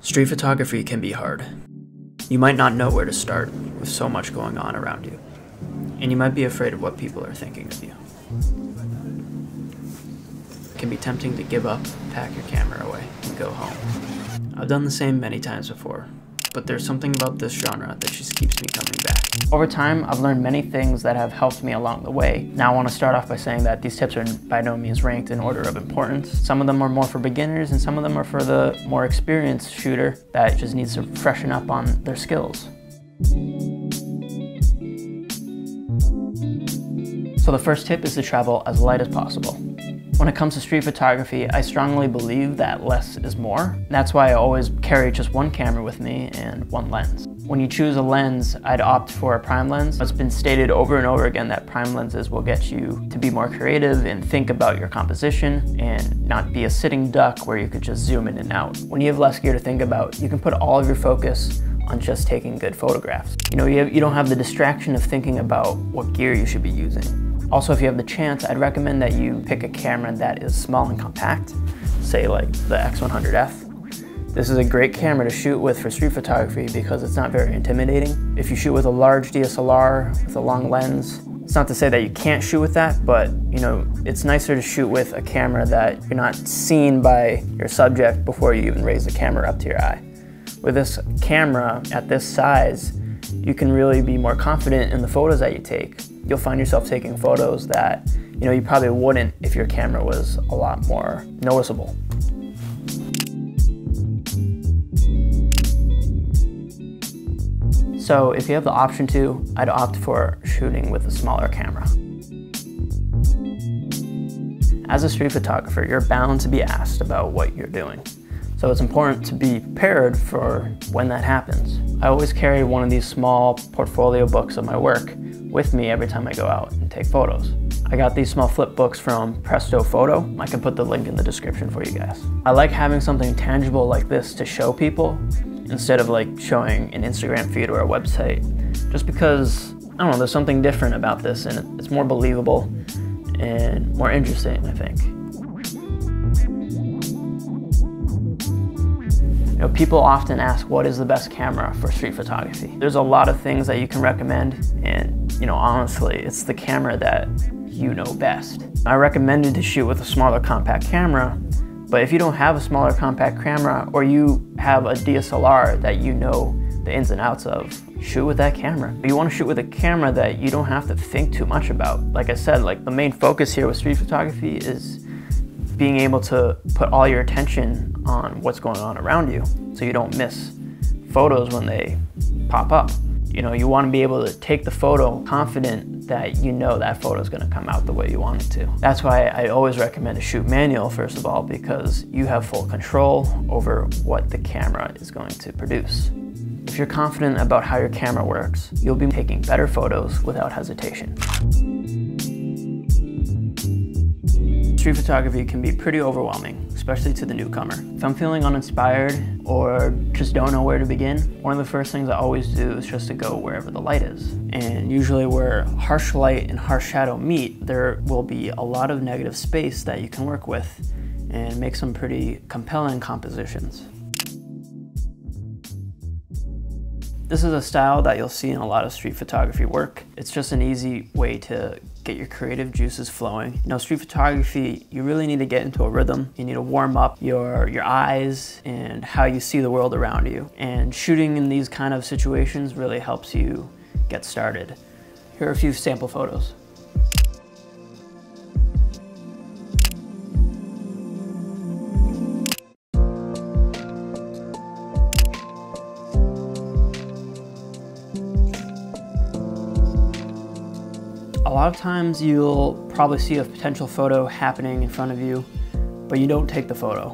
Street photography can be hard. You might not know where to start with so much going on around you, and you might be afraid of what people are thinking of you. It can be tempting to give up, pack your camera away, and go home. I've done the same many times before, but there's something about this genre that just keeps me coming back. Over time, I've learned many things that have helped me along the way. Now I want to start off by saying that these tips are by no means ranked in order of importance. Some of them are more for beginners and some of them are for the more experienced shooter that just needs to freshen up on their skills. So the first tip is to travel as light as possible. When it comes to street photography, I strongly believe that less is more. That's why I always carry just one camera with me and one lens. When you choose a lens, I'd opt for a prime lens. It's been stated over and over again that prime lenses will get you to be more creative and think about your composition and not be a sitting duck where you could just zoom in and out. When you have less gear to think about, you can put all of your focus on just taking good photographs. You know, you, have, you don't have the distraction of thinking about what gear you should be using. Also, if you have the chance, I'd recommend that you pick a camera that is small and compact, say like the X100F. This is a great camera to shoot with for street photography because it's not very intimidating. If you shoot with a large DSLR with a long lens, it's not to say that you can't shoot with that, but you know, it's nicer to shoot with a camera that you're not seen by your subject before you even raise the camera up to your eye. With this camera at this size, you can really be more confident in the photos that you take you'll find yourself taking photos that you know you probably wouldn't if your camera was a lot more noticeable. So if you have the option to, I'd opt for shooting with a smaller camera. As a street photographer, you're bound to be asked about what you're doing. So it's important to be prepared for when that happens. I always carry one of these small portfolio books of my work with me every time I go out and take photos. I got these small flip books from Presto Photo. I can put the link in the description for you guys. I like having something tangible like this to show people instead of like showing an Instagram feed or a website. Just because, I don't know, there's something different about this and it's more believable and more interesting, I think. You know, people often ask what is the best camera for street photography. There's a lot of things that you can recommend and you know honestly it's the camera that you know best. I recommended to shoot with a smaller compact camera but if you don't have a smaller compact camera or you have a DSLR that you know the ins and outs of, shoot with that camera. You want to shoot with a camera that you don't have to think too much about. Like I said, like the main focus here with street photography is being able to put all your attention on what's going on around you so you don't miss photos when they pop up. You know, you want to be able to take the photo confident that you know that photo is going to come out the way you want it to. That's why I always recommend to shoot manual first of all because you have full control over what the camera is going to produce. If you're confident about how your camera works, you'll be taking better photos without hesitation. Street photography can be pretty overwhelming, especially to the newcomer. If I'm feeling uninspired or just don't know where to begin, one of the first things I always do is just to go wherever the light is. And usually where harsh light and harsh shadow meet, there will be a lot of negative space that you can work with and make some pretty compelling compositions. This is a style that you'll see in a lot of street photography work. It's just an easy way to get your creative juices flowing. You know, street photography, you really need to get into a rhythm. You need to warm up your, your eyes and how you see the world around you. And shooting in these kind of situations really helps you get started. Here are a few sample photos. Lot of times you'll probably see a potential photo happening in front of you, but you don't take the photo.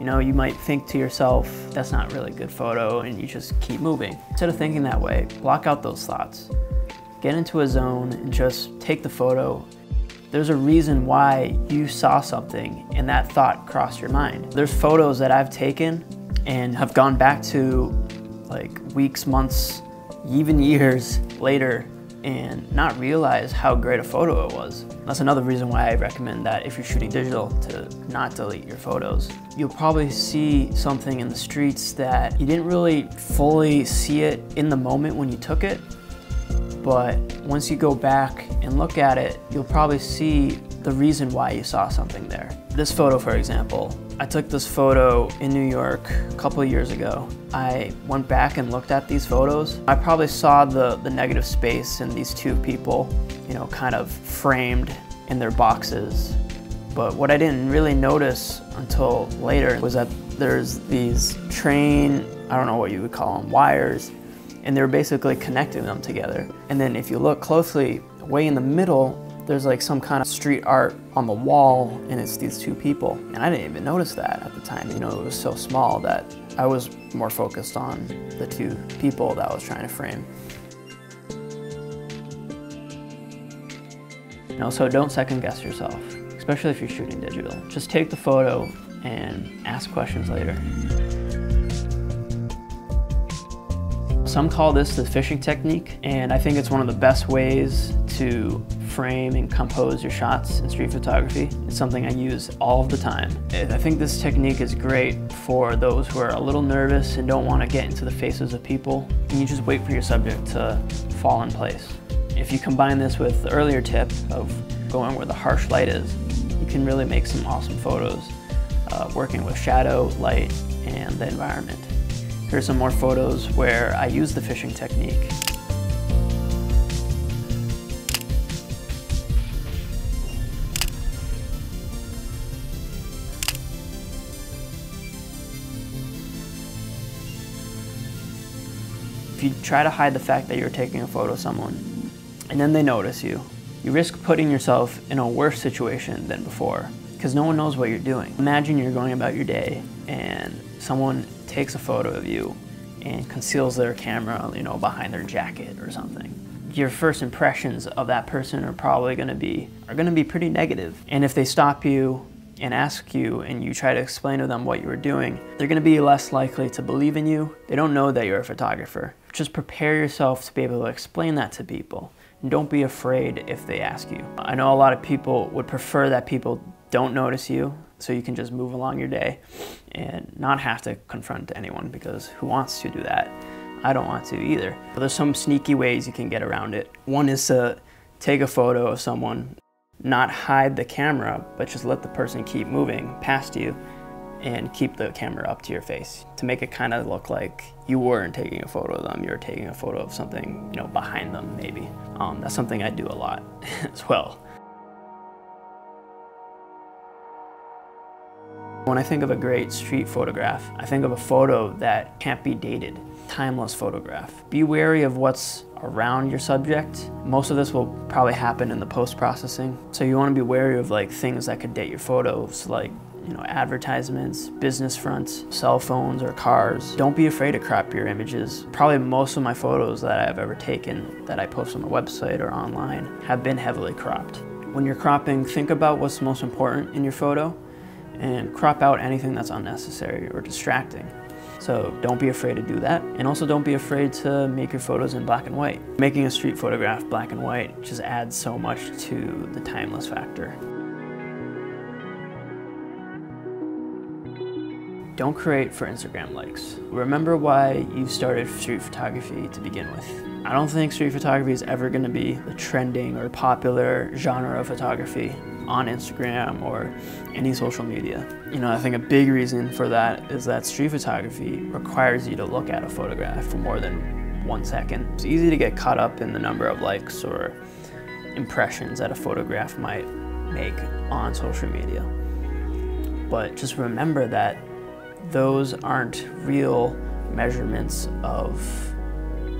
You know, you might think to yourself, that's not really a good photo, and you just keep moving. Instead of thinking that way, block out those thoughts. Get into a zone and just take the photo. There's a reason why you saw something and that thought crossed your mind. There's photos that I've taken and have gone back to like weeks, months, even years later and not realize how great a photo it was. That's another reason why I recommend that if you're shooting digital to not delete your photos. You'll probably see something in the streets that you didn't really fully see it in the moment when you took it, but once you go back and look at it, you'll probably see the reason why you saw something there. This photo, for example, I took this photo in New York a couple years ago. I went back and looked at these photos. I probably saw the, the negative space in these two people, you know, kind of framed in their boxes. But what I didn't really notice until later was that there's these train, I don't know what you would call them, wires, and they're basically connecting them together. And then if you look closely, way in the middle, there's like some kind of street art on the wall and it's these two people. And I didn't even notice that at the time. You know, it was so small that I was more focused on the two people that I was trying to frame. You so don't second guess yourself, especially if you're shooting digital. Just take the photo and ask questions later. Some call this the fishing technique, and I think it's one of the best ways to frame and compose your shots in street photography. It's something I use all the time. I think this technique is great for those who are a little nervous and don't want to get into the faces of people, and you just wait for your subject to fall in place. If you combine this with the earlier tip of going where the harsh light is, you can really make some awesome photos uh, working with shadow, light, and the environment. Here's some more photos where I use the fishing technique. If you try to hide the fact that you're taking a photo of someone, and then they notice you, you risk putting yourself in a worse situation than before because no one knows what you're doing. Imagine you're going about your day and someone takes a photo of you and conceals their camera, you know, behind their jacket or something. Your first impressions of that person are probably going to be are going to be pretty negative. And if they stop you and ask you and you try to explain to them what you were doing, they're going to be less likely to believe in you. They don't know that you're a photographer. Just prepare yourself to be able to explain that to people. And don't be afraid if they ask you. I know a lot of people would prefer that people don't notice you so you can just move along your day and not have to confront anyone because who wants to do that? I don't want to either. But There's some sneaky ways you can get around it. One is to take a photo of someone, not hide the camera, but just let the person keep moving past you and keep the camera up to your face to make it kind of look like you weren't taking a photo of them, you were taking a photo of something, you know, behind them maybe. Um, that's something I do a lot as well. When I think of a great street photograph, I think of a photo that can't be dated, timeless photograph. Be wary of what's around your subject. Most of this will probably happen in the post-processing. So you want to be wary of like things that could date your photos, like you know, advertisements, business fronts, cell phones or cars. Don't be afraid to crop your images. Probably most of my photos that I've ever taken that I post on my website or online have been heavily cropped. When you're cropping, think about what's most important in your photo and crop out anything that's unnecessary or distracting. So don't be afraid to do that. And also don't be afraid to make your photos in black and white. Making a street photograph black and white just adds so much to the timeless factor. Don't create for Instagram likes. Remember why you started street photography to begin with. I don't think street photography is ever going to be the trending or popular genre of photography on Instagram or any social media. You know, I think a big reason for that is that street photography requires you to look at a photograph for more than one second. It's easy to get caught up in the number of likes or impressions that a photograph might make on social media. But just remember that those aren't real measurements of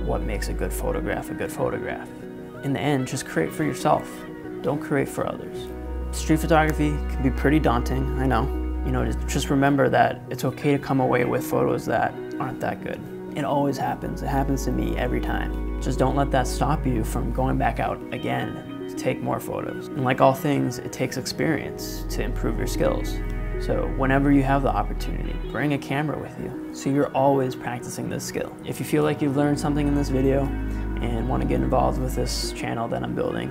what makes a good photograph a good photograph. In the end, just create for yourself. Don't create for others. Street photography can be pretty daunting, I know. You know, just remember that it's okay to come away with photos that aren't that good. It always happens. It happens to me every time. Just don't let that stop you from going back out again to take more photos. And like all things, it takes experience to improve your skills. So whenever you have the opportunity, bring a camera with you so you're always practicing this skill. If you feel like you've learned something in this video and want to get involved with this channel that I'm building,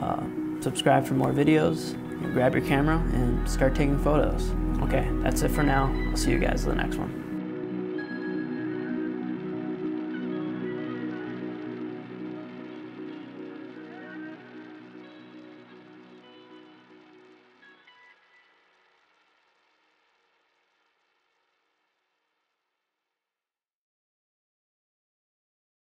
uh, subscribe for more videos, grab your camera and start taking photos. Okay, that's it for now. I'll see you guys in the next one.